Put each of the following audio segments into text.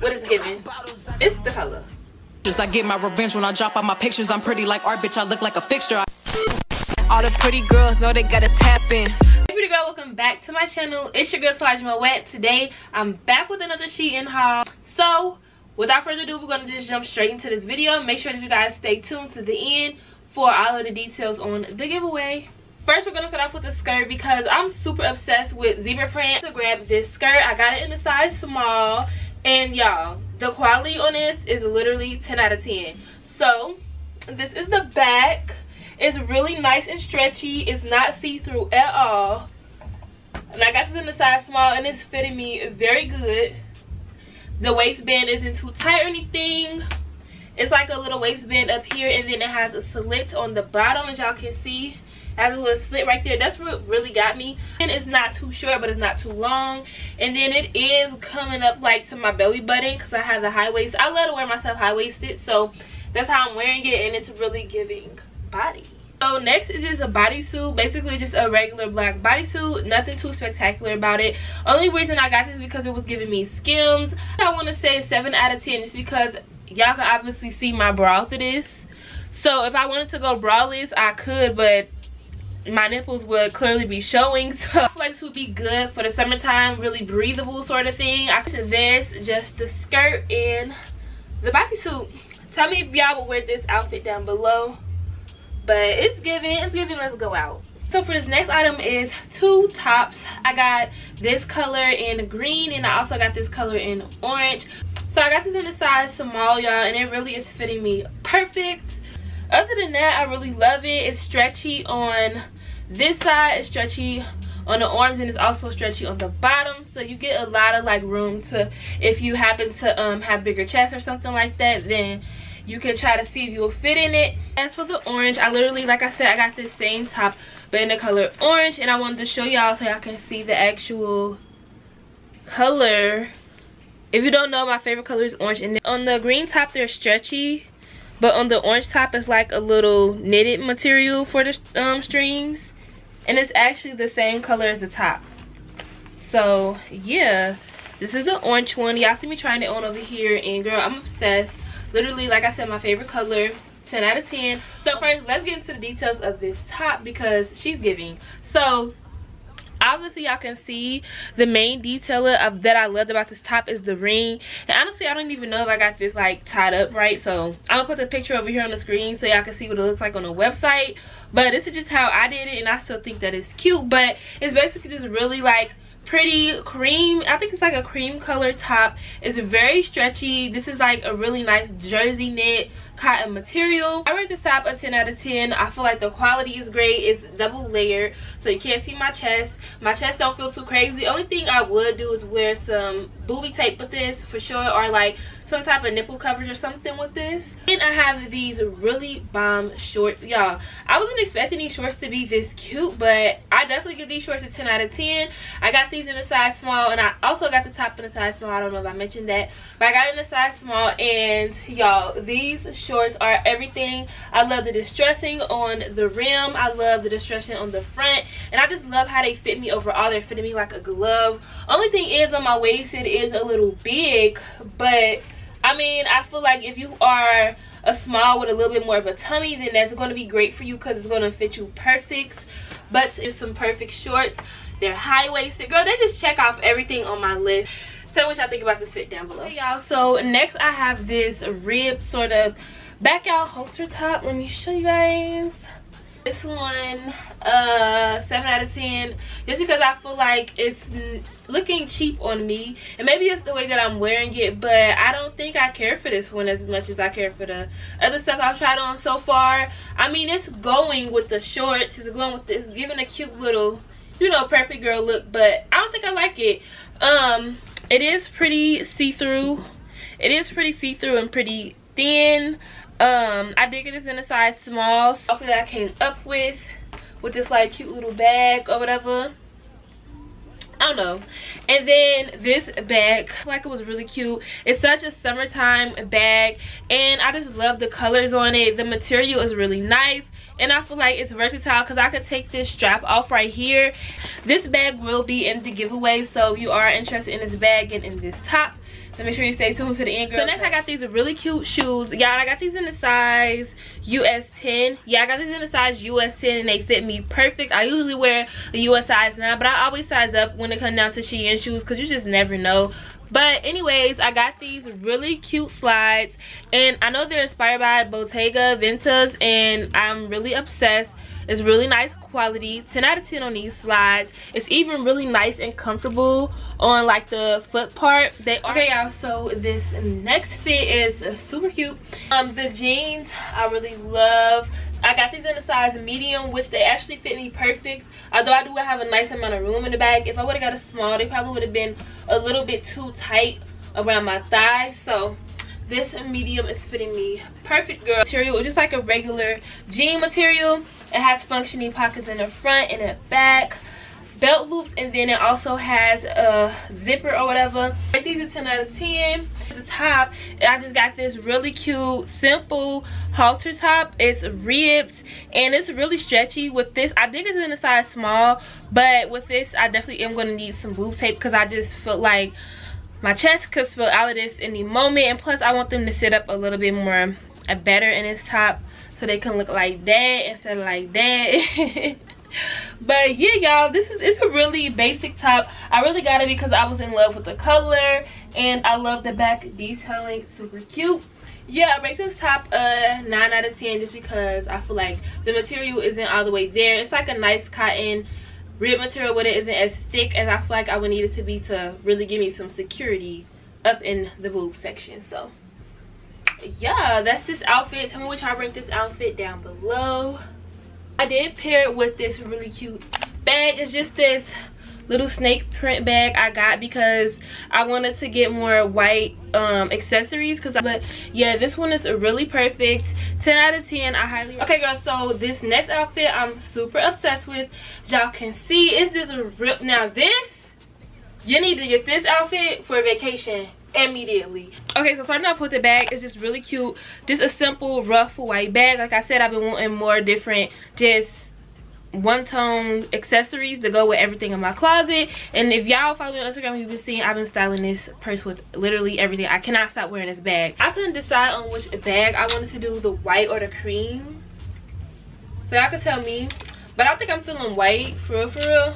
what is giving? It's the color. Just I get my revenge when I drop out my pictures. I'm pretty like art, bitch. I look like a fixture. All the pretty girls know they gotta tap in. Hey pretty girl, welcome back to my channel. It's your girl Solange Moet. Today, I'm back with another Shein haul. So, without further ado, we're gonna just jump straight into this video. Make sure that you guys stay tuned to the end for all of the details on the giveaway. First, we're gonna start off with the skirt because I'm super obsessed with zebra print. To grab this skirt, I got it in a size small. And y'all, the quality on this is literally 10 out of 10 so this is the back. It's really nice and stretchy. It's not see-through at all. And i got this in the size small and it's fitting me very good. The waistband isn't too tight or anything. It's like a little waistband up here and then it has a slit on the bottom as y'all can see has a little slit right there. That's what really got me. And it's not too short but it's not too long. And then it is coming up like to my belly button because i have the high waist. I love to wear myself high-waisted so that's how i'm wearing it and it's really giving body. So next is just a bodysuit. Basically just a regular black bodysuit. Nothing too spectacular about it. Only reason i got this because it was giving me skims. I want to say 7 out of 10 just because y'all can obviously see my bra through this. So if i wanted to go braless i could but my nipples would clearly be showing so I this would be good for the summertime really breathable sort of thing. After this just the skirt and the bodysuit. Tell me if y'all would wear this outfit down below but it's giving it's giving let's go out. So for this next item is two tops. I got this color in green and i also got this color in orange. So i got this in the size small y'all and it really is fitting me perfect other than that i really love it. It's stretchy on this side it's stretchy on the arms and it's also stretchy on the bottom. So you get a lot of like room to if you happen to um have bigger chest or something like that then you can try to see if you'll fit in it. As for the orange i literally like i said i got this same top but in the color orange and i wanted to show y'all so y'all can see the actual color. If you don't know my favorite color is orange and on the green top they're stretchy but on the orange top it's like a little knitted material for the um, strings. And it's actually the same color as the top. So yeah. This is the orange one. Y'all see me trying it on over here. And girl i'm obsessed. Literally like i said my favorite color. 10 out of 10 so first let's get into the details of this top because she's giving. So obviously y'all can see the main detail of that i loved about this top is the ring. And honestly i don't even know if i got this like tied up right? So i'm gonna put the picture over here on the screen so y'all can see what it looks like on the website. But this is just how i did it and i still think that it's cute. But it's basically just really like pretty cream. I think it's like a cream color top. It's very stretchy. This is like a really nice jersey knit cotton material. I rate this top a 10 out of 10 i feel like the quality is great. It's double layered so you can't see my chest. My chest don't feel too crazy. The only thing i would do is wear some booby tape with this for sure or like some type of nipple coverage or something with this. And i have these really bomb shorts y'all. I wasn't expecting these shorts to be this cute but i definitely give these shorts a 10 out of 10 i got these in a size small and i also got the top in a size small. I don't know if i mentioned that but i got in a size small and y'all these shorts are everything. I love the distressing on the rim. I love the distressing on the front and i just love how they fit me overall. They're fitting me like a glove. Only thing is on my waist it is a little big but I mean, I feel like if you are a small with a little bit more of a tummy, then that's going to be great for you because it's going to fit you perfect. But it's some perfect shorts. They're high-waisted. Girl, they just check off everything on my list. Tell me what y'all think about this fit down below. Hey, y'all. So, next I have this rib sort of back out halter top. Let me show you guys this one uh 7 out of 10 just because i feel like it's looking cheap on me. And maybe it's the way that i'm wearing it but i don't think i care for this one as much as i care for the other stuff i've tried on so far. I mean it's going with the shorts. It's going with this giving a cute little you know preppy girl look but i don't think i like it. Um it is pretty see-through. It is pretty see-through and pretty thin um i did get this in a size small so that i came up with with this like cute little bag or whatever I don't know. And then this bag, like it was really cute. It's such a summertime bag and I just love the colors on it. The material is really nice and i feel like it's versatile because i could take this strap off right here this bag will be in the giveaway so you are interested in this bag and in this top so make sure you stay tuned to the end girl. so next i got these really cute shoes. Y'all i got these in the size us 10 yeah i got these in the size us 10 and they fit me perfect. I usually wear the us size 9 but i always size up when it comes down to shein shoes because you just never know. But anyways i got these really cute slides and i know they're inspired by bottega ventas and i'm really obsessed it's really nice quality 10 out of 10 on these slides it's even really nice and comfortable on like the foot part they okay y'all so this next fit is super cute um the jeans i really love I got these in a size medium, which they actually fit me perfect. Although I do have a nice amount of room in the bag. If I would have got a small, they probably would have been a little bit too tight around my thighs. So this medium is fitting me. Perfect, girl. Material just like a regular jean material. It has functioning pockets in the front and the back belt loops and then it also has a zipper or whatever. These are 10 out of 10 at the top i just got this really cute simple halter top. It's ribbed and it's really stretchy. With this i think it's in a size small but with this i definitely am going to need some boob tape because i just felt like my chest could spill out of this any moment and plus i want them to sit up a little bit more uh, better in this top so they can look like that instead of like that. But yeah y'all this is it's a really basic top. I really got it because i was in love with the color and i love the back detailing super cute. Yeah i rate this top a 9 out of 10 just because i feel like the material isn't all the way there. It's like a nice cotton rib material but it isn't as thick as i feel like i would need it to be to really give me some security up in the boob section. So yeah that's this outfit. Tell me what y'all rank this outfit down below. I did pair it with this really cute bag. It's just this little snake print bag I got because I wanted to get more white um, accessories because but yeah this one is a really perfect. 10 out of 10 I highly okay girls so this next outfit I'm super obsessed with. Y'all can see it's this rip now this you need to get this outfit for vacation immediately. Okay so starting off with the bag is just really cute. Just a simple rough white bag. Like i said i've been wanting more different just one tone accessories to go with everything in my closet. And if y'all follow me on instagram you've been seeing i've been styling this purse with literally everything. I cannot stop wearing this bag. I couldn't decide on which bag i wanted to do the white or the cream. So y'all can tell me. But i think i'm feeling white for real for real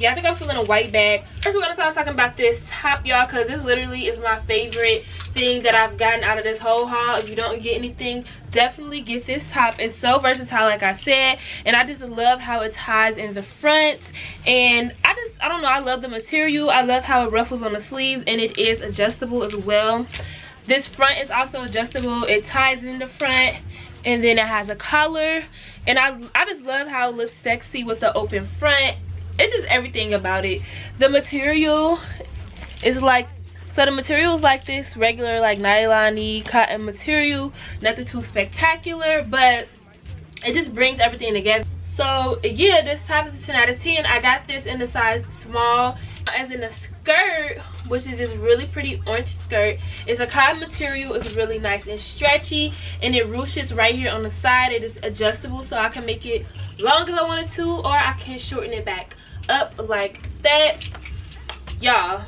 yeah i think i'm feeling a white bag. First we're gonna start talking about this top y'all because this literally is my favorite thing that i've gotten out of this whole haul. If you don't get anything definitely get this top. It's so versatile like i said and i just love how it ties in the front. And i just i don't know i love the material. I love how it ruffles on the sleeves and it is adjustable as well. This front is also adjustable. It ties in the front and then it has a collar. And i i just love how it looks sexy with the open front it's just everything about it. The material is like so the material is like this regular like nylon cotton material nothing too spectacular but it just brings everything together. So yeah this top is a 10 out of 10 i got this in the size small as in a skirt which is this really pretty orange skirt. It's a cotton material. It's really nice and stretchy and it ruches right here on the side. It is adjustable so i can make it long if i wanted to or i can shorten it back up like that y'all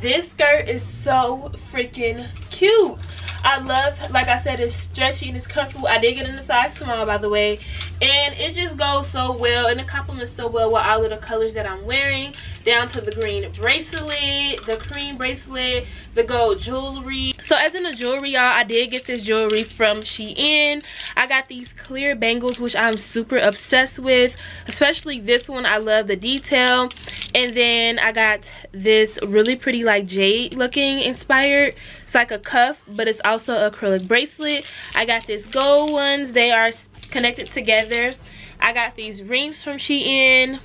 this skirt is so freaking cute I love, like I said, it's stretchy and it's comfortable. I did get in the size small, by the way. And it just goes so well and it complements so well with all of the colors that I'm wearing. Down to the green bracelet, the cream bracelet, the gold jewelry. So as in the jewelry, y'all, I did get this jewelry from Shein. I got these clear bangles, which I'm super obsessed with. Especially this one. I love the detail. And then I got this really pretty like jade looking inspired it's like a cuff, but it's also acrylic bracelet. I got this gold ones. They are connected together. I got these rings from Shein.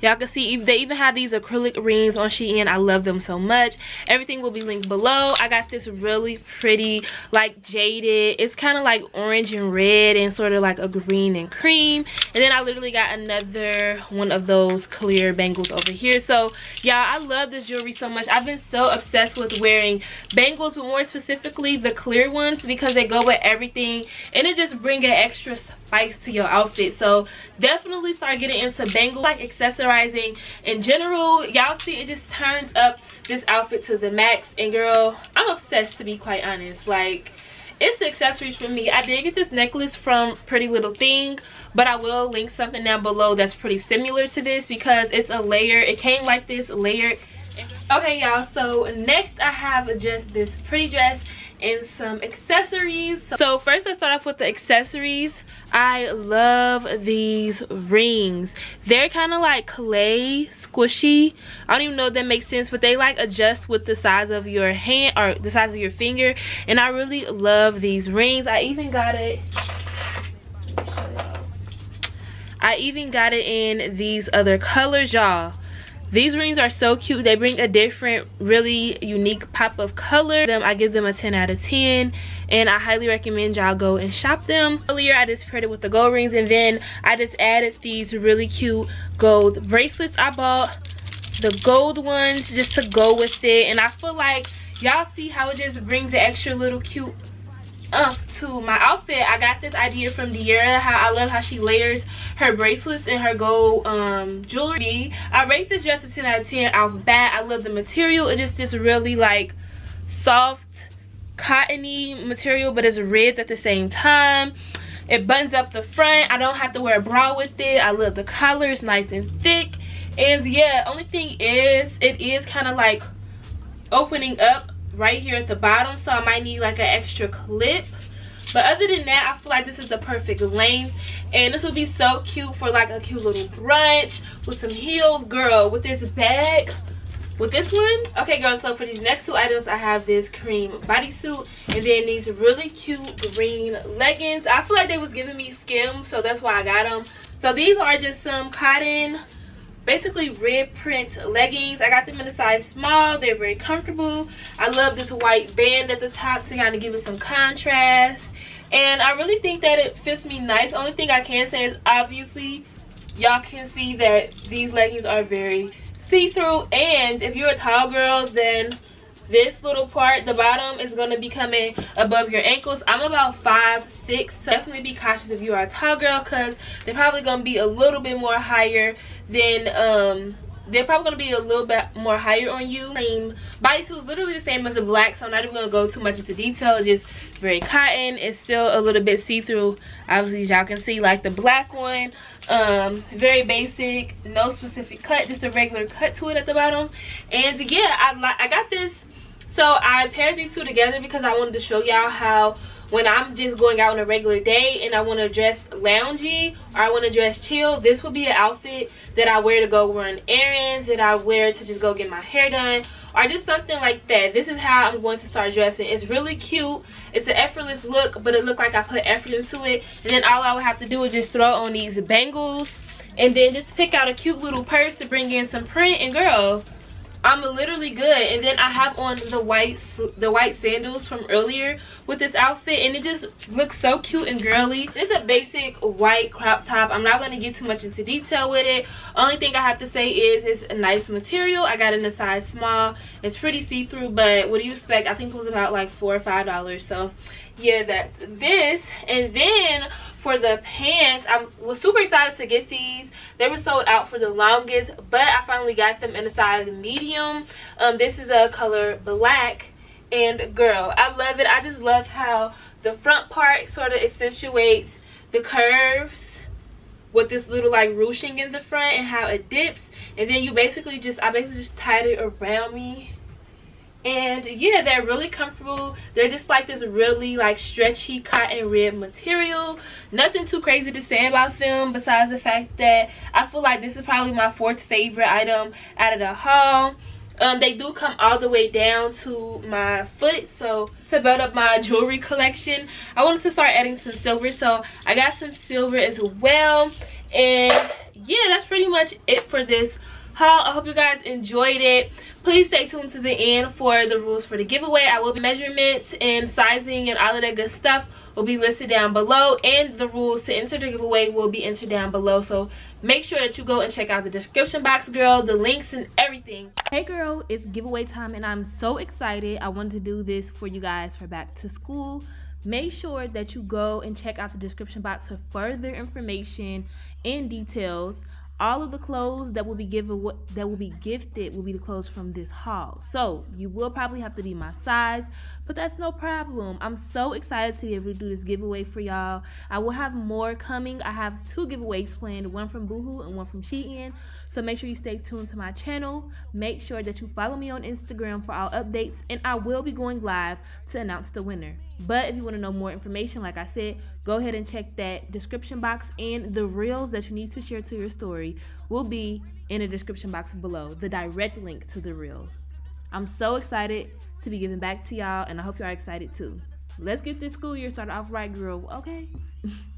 Y'all can see they even have these acrylic rings on Shein. I love them so much. Everything will be linked below. I got this really pretty, like jaded. It's kind of like orange and red and sort of like a green and cream. And then I literally got another one of those clear bangles over here. So y'all, I love this jewelry so much. I've been so obsessed with wearing bangles, but more specifically the clear ones because they go with everything and it just bring an extra spice to your outfit so definitely start getting into bangles like accessorizing in general. Y'all see it just turns up this outfit to the max. And girl i'm obsessed to be quite honest. Like it's the accessories for me. I did get this necklace from pretty little thing but i will link something down below that's pretty similar to this because it's a layer. It came like this layered. Okay y'all so next i have just this pretty dress and some accessories so first let's start off with the accessories I love these rings. They're kind of like clay, squishy. I don't even know if that makes sense, but they like adjust with the size of your hand or the size of your finger. And I really love these rings. I even got it. I even got it in these other colors, y'all. These rings are so cute. They bring a different, really unique pop of color. Them, I give them a 10 out of 10. And I highly recommend y'all go and shop them. Earlier, I just paired it with the gold rings. And then I just added these really cute gold bracelets I bought. The gold ones just to go with it. And I feel like y'all see how it just brings an extra little cute uh, to my outfit. I got this idea from Diera how i love how she layers her bracelets and her gold um jewelry. I rate this dress a 10 out of 10 off bat. I love the material. It's just this really like soft cottony material but it's ribbed at the same time. It buttons up the front. I don't have to wear a bra with it. I love the collar it's nice and thick. And yeah only thing is it is kind of like opening up right here at the bottom so i might need like an extra clip. But other than that i feel like this is the perfect length. And this would be so cute for like a cute little brunch with some heels. Girl with this bag with this one? Okay girls so for these next two items i have this cream bodysuit and then these really cute green leggings. I feel like they was giving me skim so that's why i got them so these are just some cotton basically red print leggings. I got them in a size small. They're very comfortable. I love this white band at the top to kind of give it some contrast. And i really think that it fits me nice. Only thing i can say is obviously y'all can see that these leggings are very see-through. And if you're a tall girl then this little part the bottom is going to be coming above your ankles i'm about five six so definitely be cautious if you are a tall girl because they're probably going to be a little bit more higher than um they're probably going to be a little bit more higher on you. Cream bodysuit is literally the same as the black, so I'm not even going to go too much into detail. It's just very cotton. It's still a little bit see-through. Obviously, y'all can see like the black one. Um, very basic, no specific cut, just a regular cut to it at the bottom. And yeah, I, I got this so I paired these two together because I wanted to show y'all how when I'm just going out on a regular day and I want to dress loungy or I want to dress chill, this would be an outfit that I wear to go run errands, that I wear to just go get my hair done, or just something like that. This is how I'm going to start dressing. It's really cute. It's an effortless look, but it looked like I put effort into it. And then all I would have to do is just throw on these bangles and then just pick out a cute little purse to bring in some print. And girl, I'm literally good. And then I have on the white the white sandals from earlier with this outfit. And it just looks so cute and girly. It's a basic white crop top. I'm not going to get too much into detail with it. Only thing I have to say is it's a nice material. I got it in a size small. It's pretty see-through. But what do you expect? I think it was about like 4 or $5. So yeah, that's this. And then for the pants i was super excited to get these. They were sold out for the longest but i finally got them in a size medium. Um this is a color black and girl i love it. I just love how the front part sort of accentuates the curves with this little like ruching in the front and how it dips. And then you basically just i basically just tied it around me and yeah they're really comfortable. They're just like this really like stretchy cotton rib material. Nothing too crazy to say about them besides the fact that i feel like this is probably my fourth favorite item out of the haul. Um, they do come all the way down to my foot so to build up my jewelry collection i wanted to start adding some silver. So i got some silver as well. And yeah that's pretty much it for this haul i hope you guys enjoyed it. Please stay tuned to the end for the rules for the giveaway. I will be measurements and sizing and all of that good stuff will be listed down below and the rules to enter the giveaway will be entered down below. So make sure that you go and check out the description box girl the links and everything. Hey girl it's giveaway time and i'm so excited. I wanted to do this for you guys for back to school. Make sure that you go and check out the description box for further information and details all of the clothes that will be given that will be gifted will be the clothes from this haul. So you will probably have to be my size but that's no problem. I'm so excited to be able to do this giveaway for y'all. I will have more coming. I have two giveaways planned one from boohoo and one from shein. So make sure you stay tuned to my channel. Make sure that you follow me on instagram for all updates and i will be going live to announce the winner but if you want to know more information like i said go ahead and check that description box and the reels that you need to share to your story will be in the description box below, the direct link to the reels. I'm so excited to be giving back to y'all and I hope y'all are excited too. Let's get this school year started off right, girl, okay?